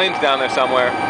plane's down there somewhere.